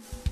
you